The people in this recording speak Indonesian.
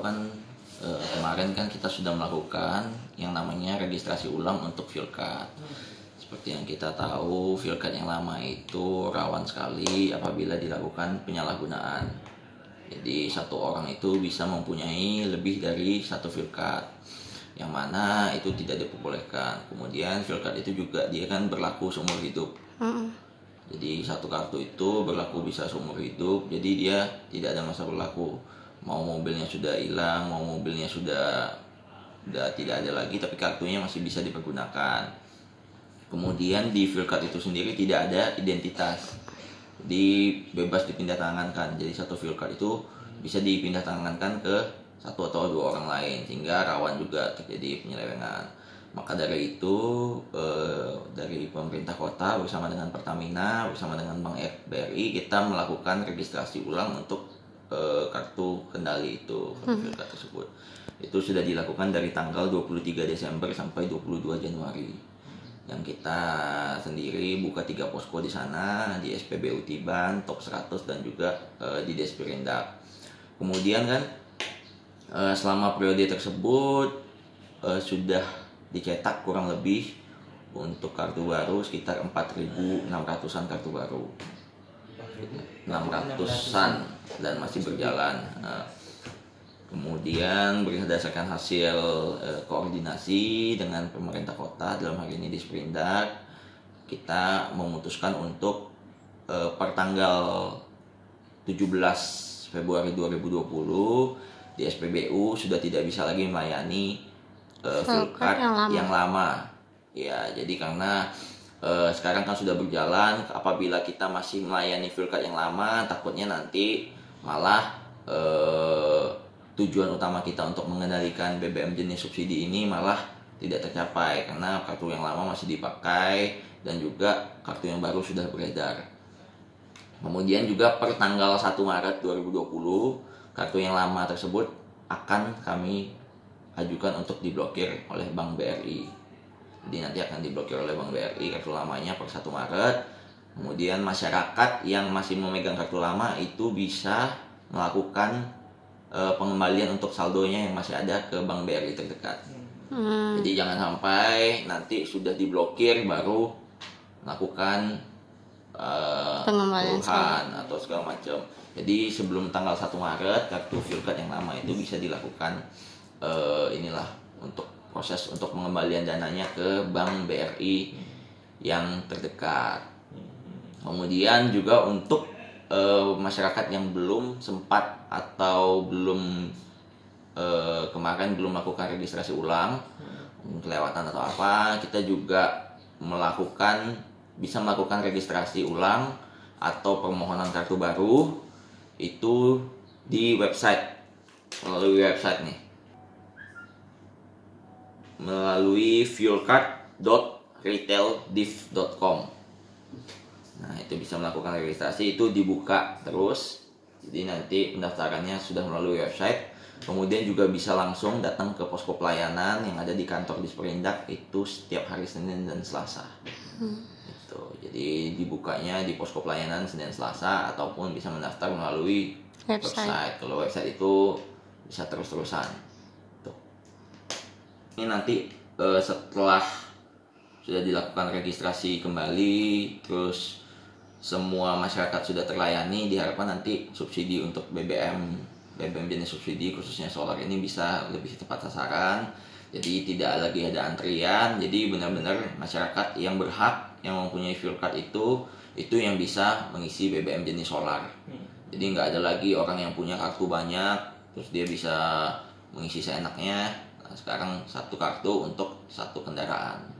kan eh, kemarin kan kita sudah melakukan yang namanya registrasi ulang untuk card. Seperti yang kita tahu, card yang lama itu rawan sekali apabila dilakukan penyalahgunaan. Jadi satu orang itu bisa mempunyai lebih dari satu card yang mana itu tidak diperbolehkan. Kemudian card itu juga dia kan berlaku seumur hidup. Jadi satu kartu itu berlaku bisa seumur hidup. Jadi dia tidak ada masa berlaku. Mau mobilnya sudah hilang, mau mobilnya sudah sudah tidak ada lagi, tapi kartunya masih bisa dipergunakan. Kemudian di fuel card itu sendiri tidak ada identitas. Jadi bebas dipindah tangankan. Jadi satu fuel card itu bisa dipindah tangankan ke satu atau dua orang lain sehingga rawan juga terjadi penyelewengan. Maka dari itu eh, dari pemerintah kota bersama dengan Pertamina bersama dengan Bank BRI kita melakukan registrasi ulang untuk eh, kartu kendali itu kartu card tersebut. Itu sudah dilakukan dari tanggal 23 Desember sampai 22 Januari. Yang kita sendiri buka tiga posko di sana di SPBU Tiban, Top 100 dan juga eh, di Desperindak. Kemudian kan eh, selama periode tersebut eh, sudah dicetak kurang lebih untuk kartu baru sekitar 4.600an kartu baru. 600an dan masih berjalan. Nah, kemudian berdasarkan hasil eh, koordinasi dengan pemerintah kota dalam hal ini di Sprindak kita memutuskan untuk eh, per tanggal 17 Februari 2020 di SPBU sudah tidak bisa lagi melayani uh, yang lama. yang lama. Ya, jadi karena eh, sekarang kan sudah berjalan, apabila kita masih melayani card yang lama, takutnya nanti malah eh, tujuan utama kita untuk mengendalikan BBM jenis subsidi ini malah tidak tercapai karena kartu yang lama masih dipakai dan juga kartu yang baru sudah beredar. Kemudian juga per tanggal 1 Maret 2020 kartu yang lama tersebut akan kami ajukan untuk diblokir oleh Bank BRI. Jadi nanti akan diblokir oleh Bank BRI kartu lamanya per 1 Maret. Kemudian masyarakat yang masih memegang kartu lama itu bisa melakukan eh, pengembalian untuk saldonya yang masih ada ke Bank BRI terdekat. Hmm. Jadi jangan sampai nanti sudah diblokir baru melakukan eh, Pengembalian atau segala macam. Jadi sebelum tanggal 1 Maret kartu fuel card yang lama itu bisa dilakukan eh, inilah untuk proses untuk pengembalian dananya ke Bank BRI yang terdekat. Kemudian juga untuk eh, masyarakat yang belum sempat atau belum eh, kemarin belum melakukan registrasi ulang, kelewatan atau apa, kita juga melakukan bisa melakukan registrasi ulang atau permohonan kartu baru itu di website melalui website nih melalui fuelcard.retaildiv.com Nah, itu bisa melakukan registrasi itu dibuka terus. Jadi nanti pendaftarannya sudah melalui website. Kemudian juga bisa langsung datang ke posko pelayanan yang ada di kantor Disperindak itu setiap hari Senin dan Selasa. Gitu. Jadi dibukanya di posko pelayanan Senin Selasa ataupun bisa mendaftar melalui Website. website. Kalau website itu bisa terus-terusan. Ini nanti eh, setelah sudah dilakukan registrasi kembali, terus semua masyarakat sudah terlayani, diharapkan nanti subsidi untuk BBM BBM jenis subsidi khususnya solar ini bisa lebih tepat sasaran. Jadi tidak lagi ada antrian. Jadi benar-benar masyarakat yang berhak yang mempunyai fuel card itu itu yang bisa mengisi BBM jenis solar. Jadi nggak ada lagi orang yang punya kartu banyak terus dia bisa mengisi seenaknya. Nah, sekarang satu kartu untuk satu kendaraan.